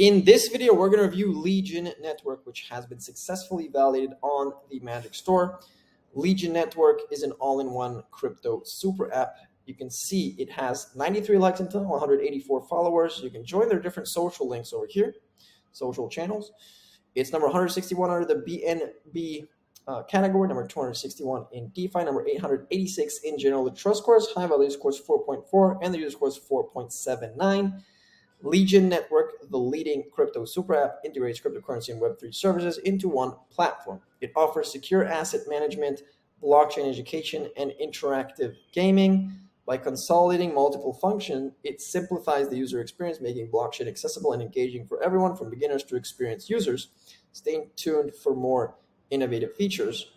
In this video, we're going to review Legion Network, which has been successfully validated on the Magic Store. Legion Network is an all-in-one crypto super app. You can see it has 93 likes and 184 followers. You can join their different social links over here, social channels. It's number 161 under the BNB uh, category, number 261 in DeFi, number 886 in general. The trust score is high value score is 4.4, and the user score is 4.79. Legion Network, the leading crypto super app, integrates cryptocurrency and Web3 services into one platform. It offers secure asset management, blockchain education, and interactive gaming. By consolidating multiple functions, it simplifies the user experience, making blockchain accessible and engaging for everyone from beginners to experienced users. Stay tuned for more innovative features.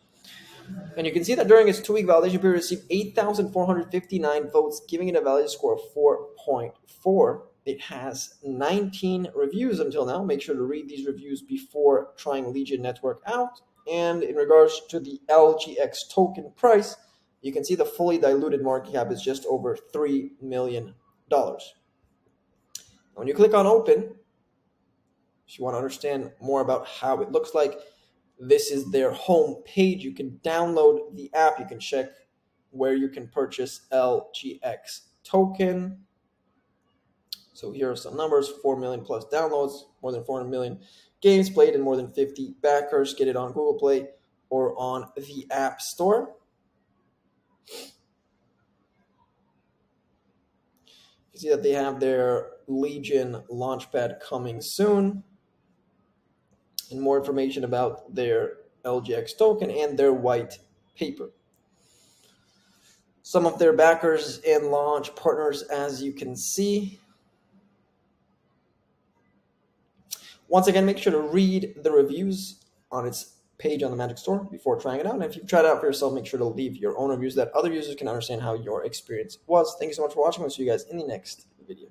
And you can see that during its two week validation period, it received 8,459 votes, giving it a value score of 4.4. It has 19 reviews until now. Make sure to read these reviews before trying Legion Network out. And in regards to the LGX token price, you can see the fully diluted market cap is just over $3 million. When you click on open, if you want to understand more about how it looks like, this is their home page. You can download the app. You can check where you can purchase LGX token. So here are some numbers 4 million plus downloads, more than 400 million games played, and more than 50 backers. Get it on Google Play or on the App Store. You see that they have their Legion Launchpad coming soon. And more information about their LGX token and their white paper. Some of their backers and launch partners, as you can see, Once again, make sure to read the reviews on its page on the Magic Store before trying it out. And if you've tried it out for yourself, make sure to leave your own reviews that other users can understand how your experience was. Thank you so much for watching. We'll see you guys in the next video.